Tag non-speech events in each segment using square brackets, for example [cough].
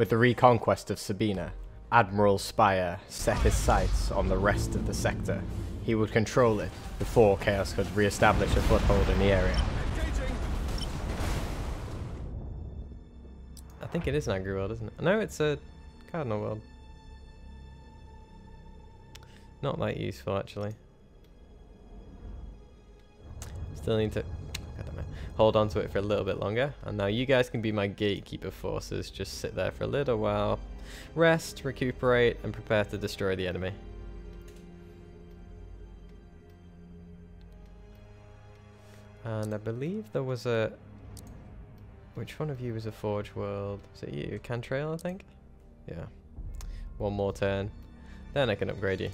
With the reconquest of Sabina, Admiral Spire set his sights on the rest of the sector. He would control it before Chaos could re-establish a foothold in the area. I think it is an Agri World, isn't it? No, it's a Cardinal World. Not that useful, actually. Still need to hold on to it for a little bit longer. And now you guys can be my gatekeeper forces. Just sit there for a little while. Rest, recuperate, and prepare to destroy the enemy. And I believe there was a... Which one of you was a Forge World? Was it you? Cantrell, I think? Yeah. One more turn. Then I can upgrade you.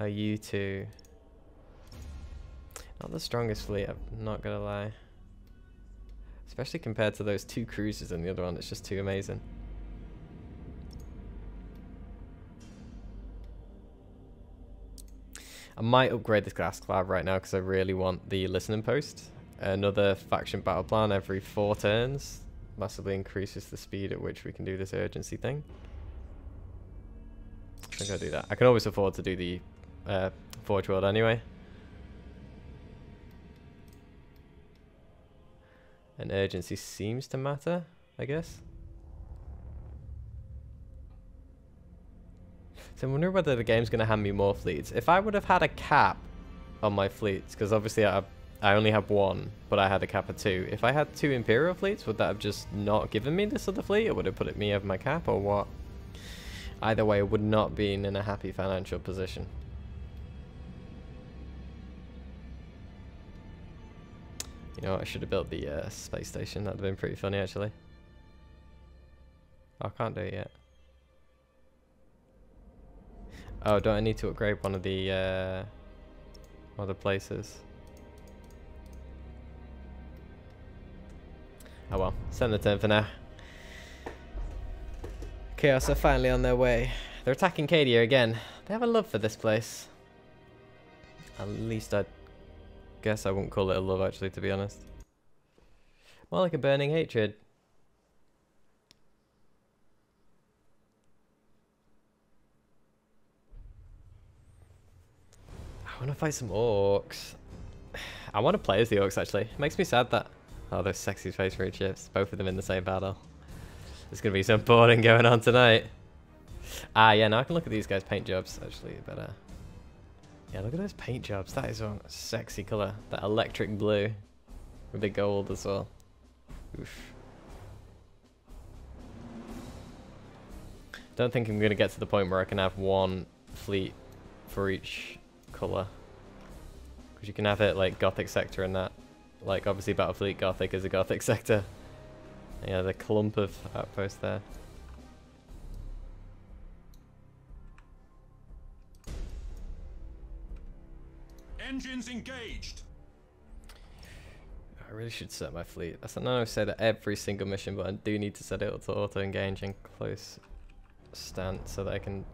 Now you two. Not the strongest fleet, I'm not gonna lie. Especially compared to those two cruisers and the other one, it's just too amazing. I might upgrade this gas cloud right now because I really want the listening post. Another faction battle plan every four turns massively increases the speed at which we can do this urgency thing. I think I'll do that. I can always afford to do the uh, Forge World anyway. And urgency seems to matter, I guess. So I wonder whether the game's going to hand me more fleets. If I would have had a cap on my fleets, because obviously I, I only have one, but I had a cap of two. If I had two Imperial fleets, would that have just not given me this other fleet? Or would it put me over my cap, or what? Either way, I would not be in a happy financial position. You know what, I should have built the uh, space station. That would have been pretty funny, actually. Oh, I can't do it yet. Oh, don't I need to upgrade one of the uh, places? Oh well, send the turn for now. Chaos are finally on their way. They're attacking Cadia again. They have a love for this place. At least I guess I wouldn't call it a love actually, to be honest. More like a burning hatred. I want to fight some Orks. [sighs] I want to play as the Orks actually. It makes me sad that... Oh, those sexy face root ships. Both of them in the same battle. There's going to be some boarding going on tonight. Ah, yeah, now I can look at these guys' paint jobs. Actually, better. Yeah, look at those paint jobs. That is a sexy colour. That electric blue. With the gold as well. Oof. Don't think I'm going to get to the point where I can have one fleet for each colour. Because you can have it like Gothic sector and that. Like obviously Battlefleet Gothic is a Gothic [laughs] sector. Yeah, the clump of outposts there. Engines engaged. I really should set my fleet. I know I say that every single mission, but I do need to set it to auto engage in close stance so that I can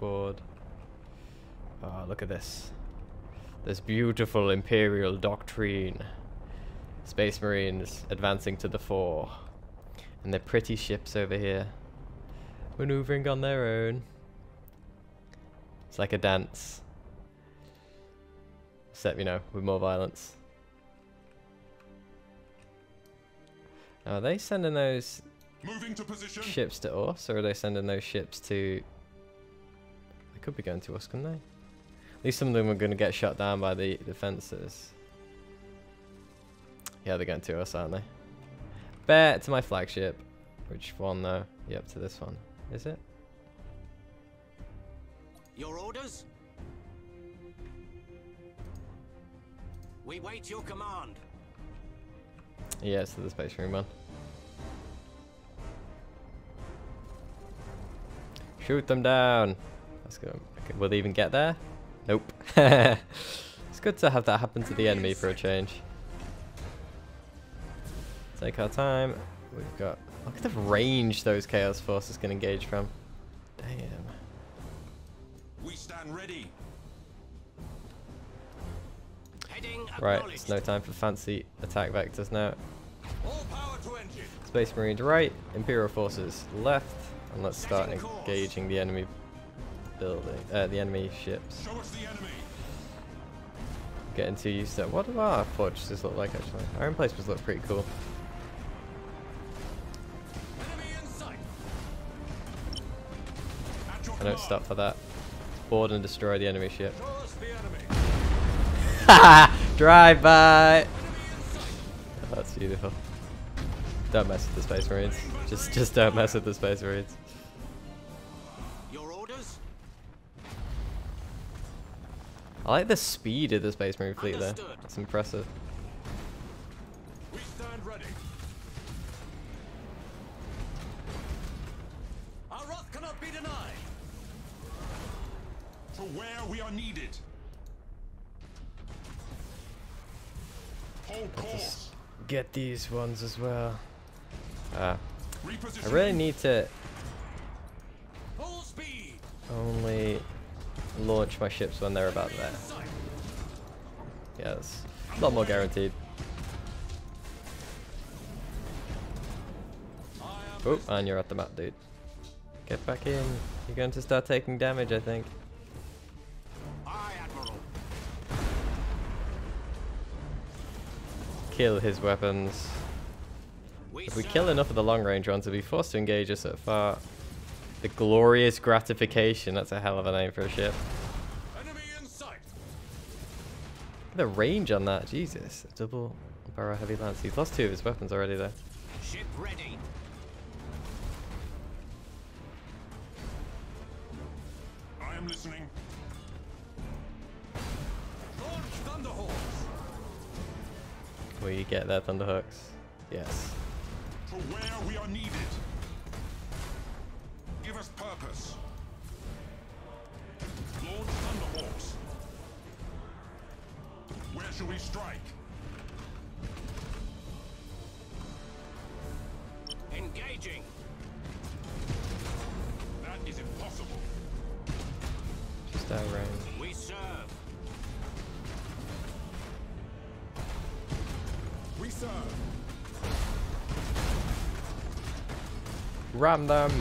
board. Oh, look at this. This beautiful Imperial doctrine. Space Marines advancing to the fore. And their pretty ships over here. Maneuvering on their own. It's like a dance. Except, you know, with more violence. Now, are they sending those to ships to us, or are they sending those ships to... They could be going to us, couldn't they? At least some of them are going to get shot down by the defences. Yeah, they're going to us, aren't they? Bear to my flagship. Which one, though? Yep, to this one. Is it? Your orders? We wait your command. Yeah, it's to the Space Marine one. Shoot them down. Let's go. Okay, will they even get there? Nope. [laughs] it's good to have that happen to the enemy for a change. Take our time. We've got... Look at the range those Chaos Forces can engage from. Damn. We stand ready. Right, it's no time for fancy attack vectors now. All power to. Space Marines right, Imperial forces left, and let's start engaging the enemy building, uh, the enemy ships. Show us the enemy. Getting too used to What do our fortresses look like actually? Our emplacements look pretty cool. Enemy in sight. I don't stop for that. Board and destroy the enemy ship. [laughs] [laughs] Show us the enemy. Drive by! Enemy in sight. Oh, that's beautiful. Don't mess with the Space Marines. Just, just don't mess with the Space Marines. Your orders? I like the speed of the Space Marine fleet there. Understood. It's impressive. We stand ready. Our wrath cannot be denied. To where we are needed. Course. Get these ones as well. Uh, Reposition. I really need to Full speed. only launch my ships when they're about there. In sight. Yeah, that's a lot more guaranteed. Oh, and you're at the map, dude. Get back in. You're going to start taking damage, I think. Kill his weapons. If we kill enough of the long range ones, we'll be forced to engage us at far. The glorious gratification. That's a hell of a name for a ship. Enemy in sight. The range on that, Jesus. Double barrel heavy lance. He's lost two of his weapons already there. Ship ready. I am listening. You get their Thunderhawks? Yes. To where we are needed. Give us purpose. Launch Thunderhawks. Where shall we strike? Engaging. That is impossible. Range. Ram them!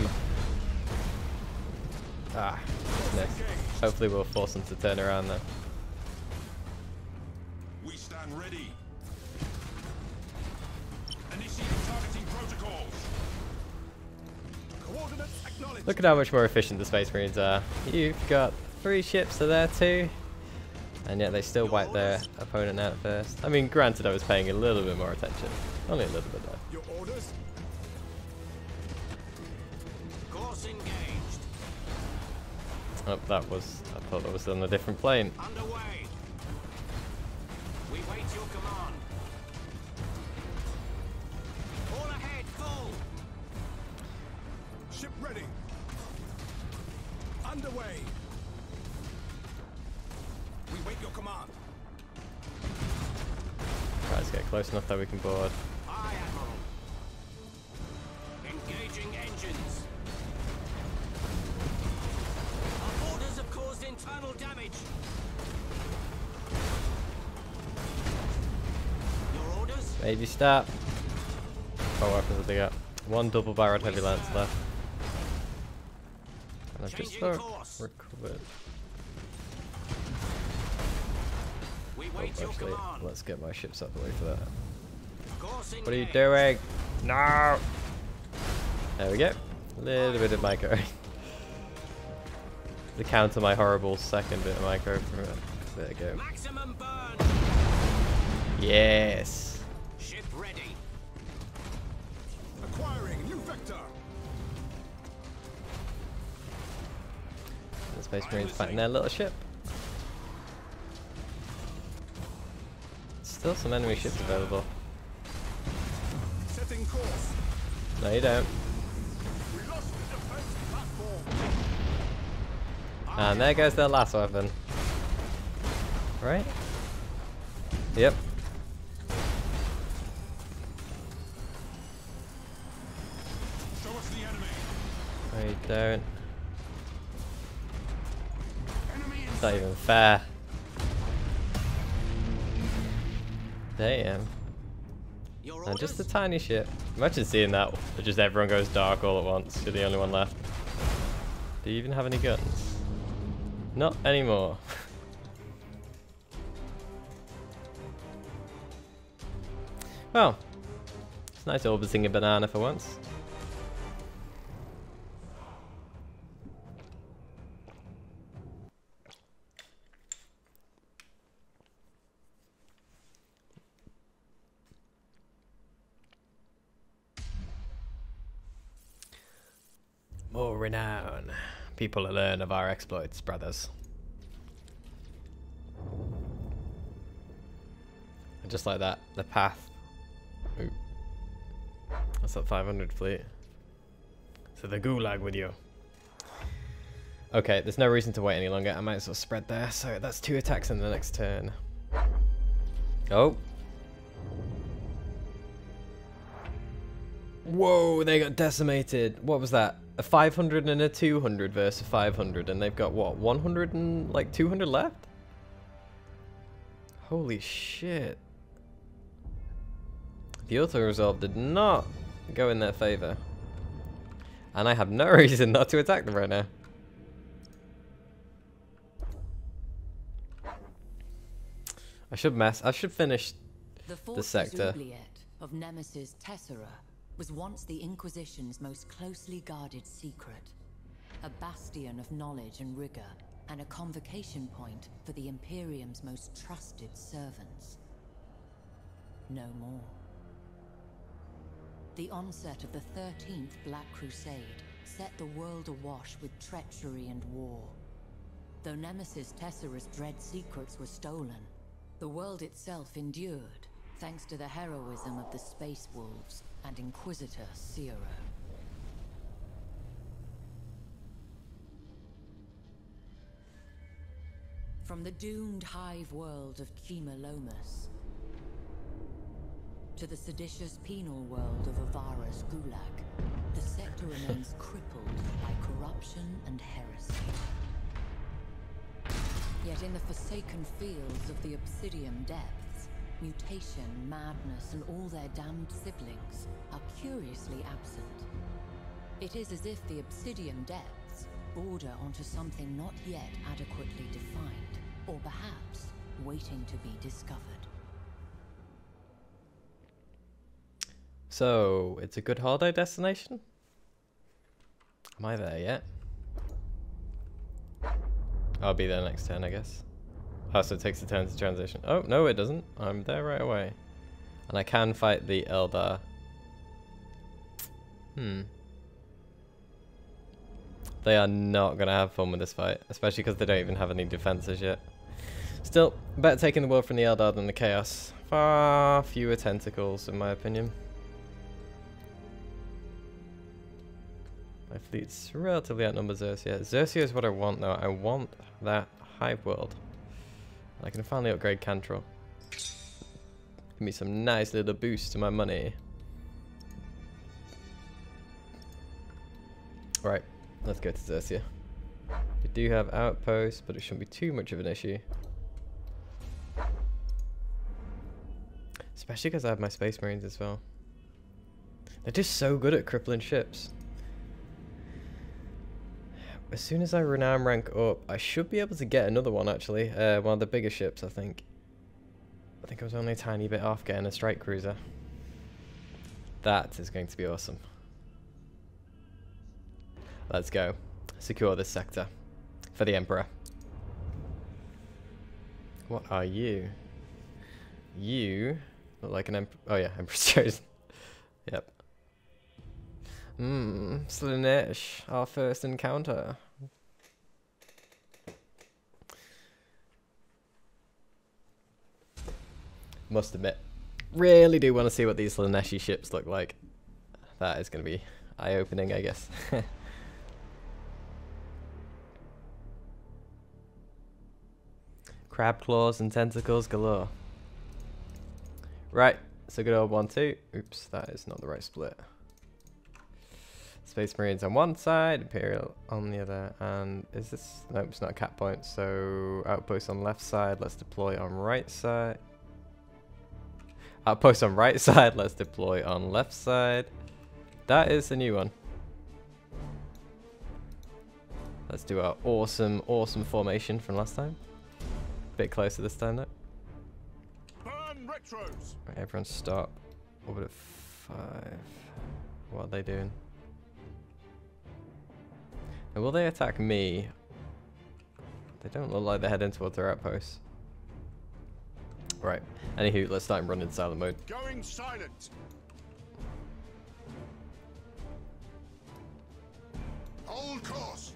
Ah, next. Hopefully we'll force them to turn around there. We stand ready. Initiate targeting protocols. Look at how much more efficient the Space Marines are. You've got three ships to there too. And yet they still wipe their opponent out first. I mean, granted I was paying a little bit more attention. Only a little bit though. Your orders? Course engaged. Oh, that was... I thought that was on a different plane. Underway. We wait your command. All ahead, full. Ship ready. Underway. Close enough that we can board. Aye, Engaging engines. Our orders have caused internal damage. Your orders? Maybe stop. What weapons have they got? One double barreled heavy lance left. And I've just Changing about course. recovered. Oh, wait your actually, command. let's get my ships up the way for that. What are you doing? No! There we go. A little bit of micro. [laughs] to counter my horrible second bit of micro from it. There we go. Maximum burn. Yes! Ship ready. Acquiring new vector. The Space Marines fighting their little ship. Still some enemy ships available. Setting course. No, you don't. We lost the defense platform. And there goes their last weapon. Right? Yep. Show us the enemy. No, you don't. It's not even fair. Damn. And just a tiny ship. Imagine seeing that. Just everyone goes dark all at once. You're the only one left. Do you even have any guns? Not anymore. [laughs] well, it's nice orbiting a banana for once. People learn of our exploits, brothers. And just like that, the path. Ooh. That's that 500 fleet. So the gulag with you. Okay, there's no reason to wait any longer. I might as well spread there. So that's two attacks in the next turn. Oh. Whoa, they got decimated. What was that? A 500 and a 200 versus 500, and they've got what? 100 and like 200 left? Holy shit. The auto resolve did not go in their favor. And I have no [laughs] reason not to attack them right now. I should mess. I should finish. The fortress sector. Of Nemesis Tessera was once the Inquisition's most closely guarded secret. A bastion of knowledge and rigor, and a convocation point for the Imperium's most trusted servants. No more. The onset of the 13th Black Crusade set the world awash with treachery and war. Though Nemesis Tessera's dread secrets were stolen, the world itself endured, thanks to the heroism of the Space Wolves and Inquisitor Zero. From the doomed hive world of Chemalomus to the seditious penal world of Avara's Gulag, the sector [laughs] remains crippled by corruption and heresy. Yet in the forsaken fields of the Obsidian Depths, mutation, madness, and all their damned siblings are curiously absent. It is as if the Obsidian Depths border onto something not yet adequately defined, or perhaps waiting to be discovered. So, it's a good holiday destination? Am I there yet? I'll be there next turn, I guess. Oh, so it takes a turn to transition. Oh, no it doesn't. I'm there right away. And I can fight the Eldar. Hmm. They are not going to have fun with this fight. Especially because they don't even have any defenses yet. Still, better taking the world from the Eldar than the Chaos. Far fewer tentacles, in my opinion. My fleet's relatively outnumbered Xerxia. Xerxia is what I want though. I want that hive world. I can finally upgrade Cantrell. Give me some nice little boost to my money. Right, let's go to Xerxia. We do have outposts, but it shouldn't be too much of an issue. Especially because I have my Space Marines as well. They're just so good at crippling ships. As soon as I renown rank up, I should be able to get another one actually. Uh, one of the bigger ships, I think. I think I was only a tiny bit off getting a strike cruiser. That is going to be awesome. Let's go. Secure this sector. For the Emperor. What are you? You look like an Emperor. Oh yeah, [laughs] Emperor's chosen. yep. Mmm, Slaanesh, our first encounter. Must admit, really do want to see what these Slaaneshi ships look like. That is going to be eye-opening, I guess. [laughs] Crab claws and tentacles galore. Right, so good old one, two. Oops, that is not the right split. Space Marines on one side, Imperial on the other, and is this? Nope, it's not a cap point, so outpost on left side, let's deploy on right side. Outpost on right [laughs] side. Let's deploy on left side. That is the new one. Let's do our awesome, awesome formation from last time. A Bit closer this time though. Burn retros. Right, everyone stop. Orbit at five. What are they doing? Now, will they attack me? They don't look like they're heading towards their outposts. Right. Anywho, let's start running silent mode. Going silent. Hold course.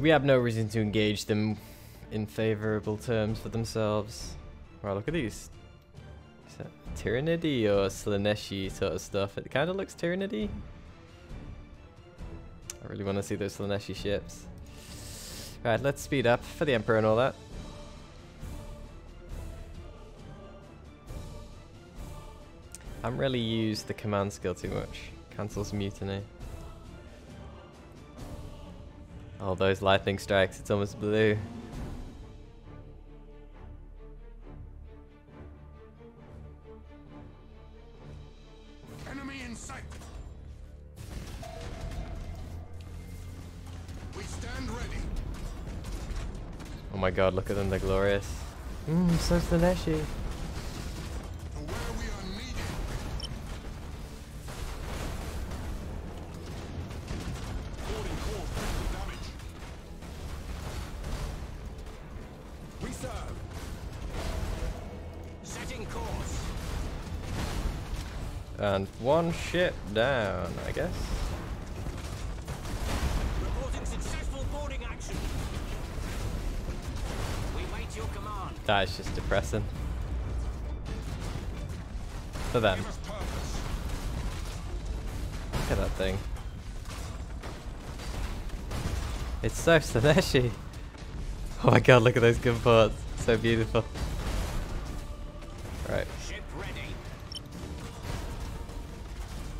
We have no reason to engage them in favorable terms for themselves. Wow, look at these. Is that Tyranidy or Slaaneshi sort of stuff? It kind of looks Tyranidy. I really want to see those Slaaneshi ships. Right, let's speed up for the Emperor and all that. I haven't really used the command skill too much. Cancels mutiny. All those lightning strikes, it's almost blue. Enemy in sight. My god, look at them, they're glorious. Mmm, so Slaaneshi. To where we are needed. Boarding cause critical damage. We serve. Setting course. And one ship down, I guess. That is just depressing. For them. Look at that thing. It's so Slaaneshi. [laughs] Oh my god, look at those gun parts. So beautiful. Right,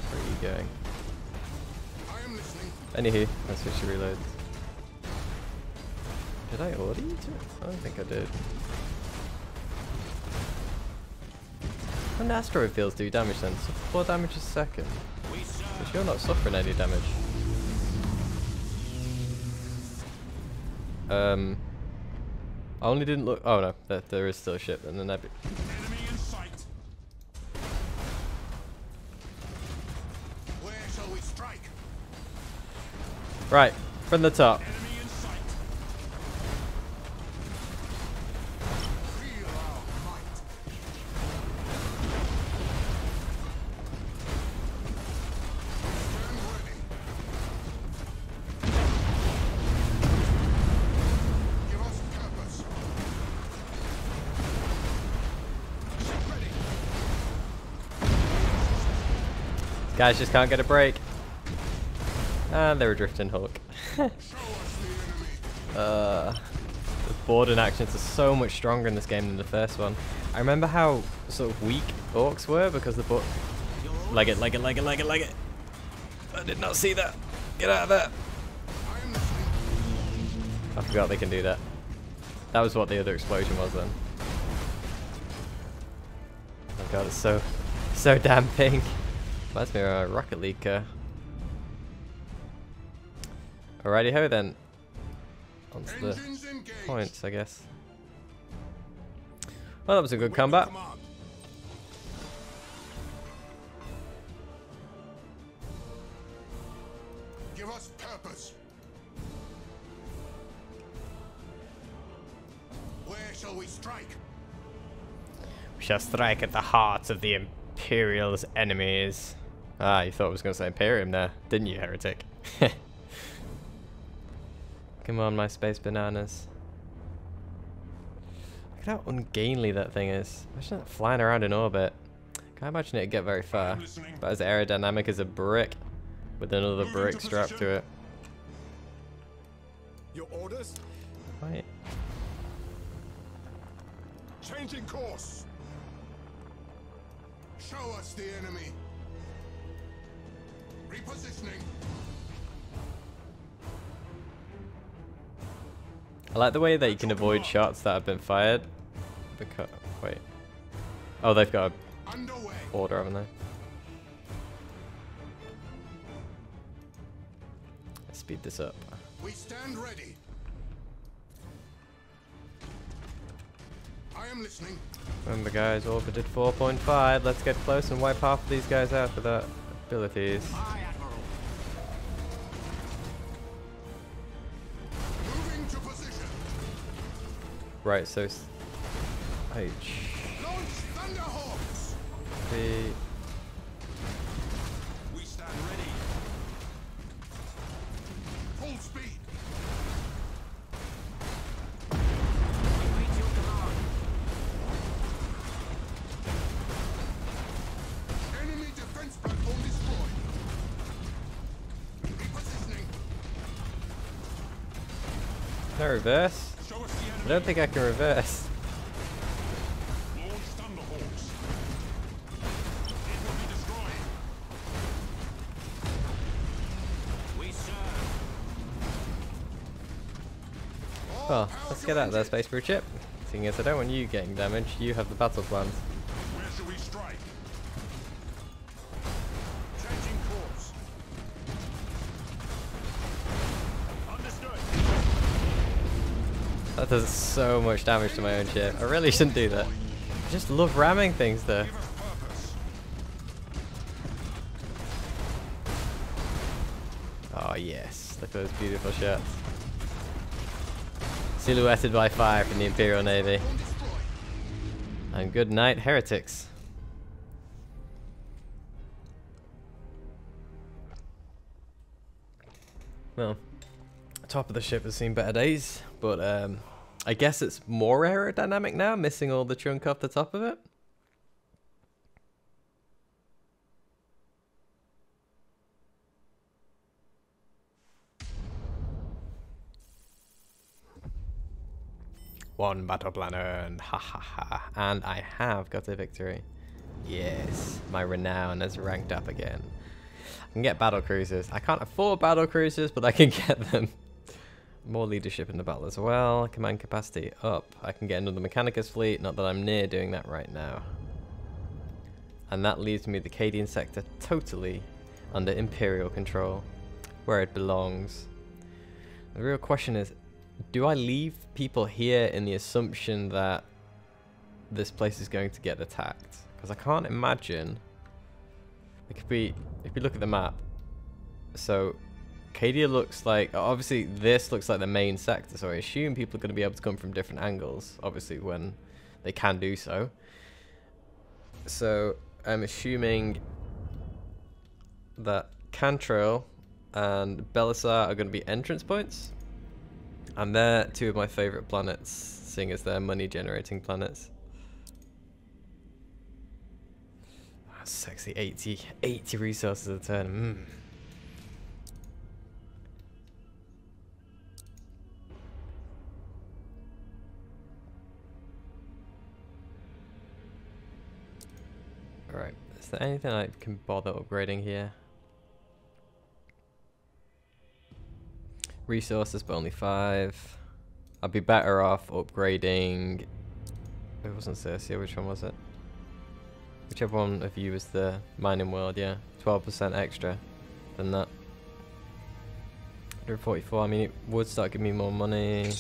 where are you going? Anywho, let's switch to reloads. Did I order you to? I don't think I did. When asteroid fields do damage then, so 4 damage a second. But you're not suffering any damage. Um, I only didn't look. Oh no, there, there is still a ship and the Nebu. Enemy in sight. Where shall we strike? Right, from the top. Guys just can't get a break. And they're a drifting hook. Us [laughs] the board Uh, boarding actions are so much stronger in this game than the first one. I remember how sort of weak Orks were because the book. Leg it, leg it, leg it, leg it, leg it. I did not see that. Get out of there. I am listening. I forgot they can do that. That was what the other explosion was then. Oh god, it's so, so damn pink. Reminds me of a Rocket League car. Alrighty ho then. On to the points, I guess. Well, that was a good combat. Command. Give us purpose. Where shall we strike? We shall strike at the hearts of the Imperial's enemies. Ah, you thought I was going to say Imperium there, didn't you, heretic? [laughs] Come on, my space bananas. Look at how ungainly that thing is. Imagine that flying around in orbit. Can't imagine it'd get very far. But as aerodynamic as a brick, with another Moving brick to strapped to it. Your orders? Right. Changing course. Show us the enemy. Repositioning. I like the way that you can avoid shots that have been fired. Because wait, Oh, they've got Underway. a order, haven't they? Let's speed this up. We stand ready. I am listening. Remember guys, orbited 4.5. Let's get close and wipe half of these guys out with our abilities. Aye, Right, so... H... B... We stand ready. Full speed. We wait your command. Enemy defense platform destroyed. Repositioning. Can I reverse? Don't think I can reverse. Well, let's get out of there. Space Brew Chip. Seeing as I don't want you getting damaged, you have the battle plans. Does so much damage to my own ship. I really shouldn't do that. I just love ramming things though. Oh yes, look at those beautiful shots. Silhouetted by fire from the Imperial Navy. And good night, heretics. Well, top of the ship has seen better days, but um, I guess it's more aerodynamic now, missing all the chunk off the top of it. One battle plan earned, ha ha ha. And I have got a victory. Yes, my renown has ranked up again. I can get battle cruisers. I can't afford battle cruisers, but I can [laughs] get them. More leadership in the battle as well. Command capacity up. I can get another Mechanicus fleet, not that I'm near doing that right now. And that leaves me the Cadian sector totally under Imperial control, where it belongs. The real question is, do I leave people here in the assumption that this place is going to get attacked? Because I can't imagine. It could be, if you look at the map, so Cadia looks like, obviously this looks like the main sector, so I assume people are going to be able to come from different angles, obviously when they can do so. So I'm assuming that Cantrell and Belisar are going to be entrance points. And they're two of my favorite planets, seeing as they're money generating planets. Ah, sexy 80, 80 resources a turn. Mm. There anything I can bother upgrading here? Resources, but only five. I'd be better off upgrading. It wasn't Cercia, which one was it? Whichever one of you was the mining world, yeah. 12% extra than that. 144, I mean, it would start giving me more money.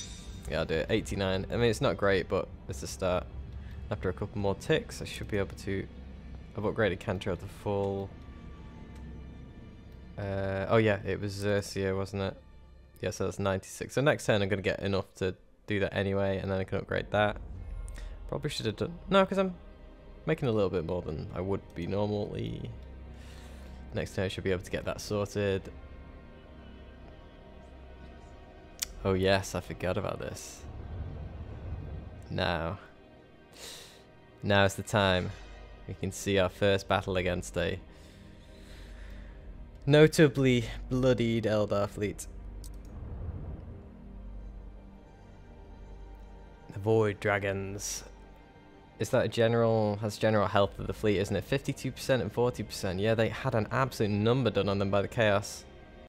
Yeah, I'll do it. 89. I mean, it's not great, but it's a start. After a couple more ticks, I should be able to. I've upgraded Cantrell to full. Uh, oh, yeah, it was Xerxia, wasn't it? Yeah, so that's 96. So next turn I'm going to get enough to do that anyway, and then I can upgrade that. Probably should have done... No, because I'm making a little bit more than I would be normally. Next turn I should be able to get that sorted. Oh yes, I forgot about this. Now. Now is the time. We can see our first battle against a notably bloodied Eldar fleet. The Void Dragons. Is that a general, has general health of the fleet, isn't it? 52% and 40%. Yeah, they had an absolute number done on them by the Chaos.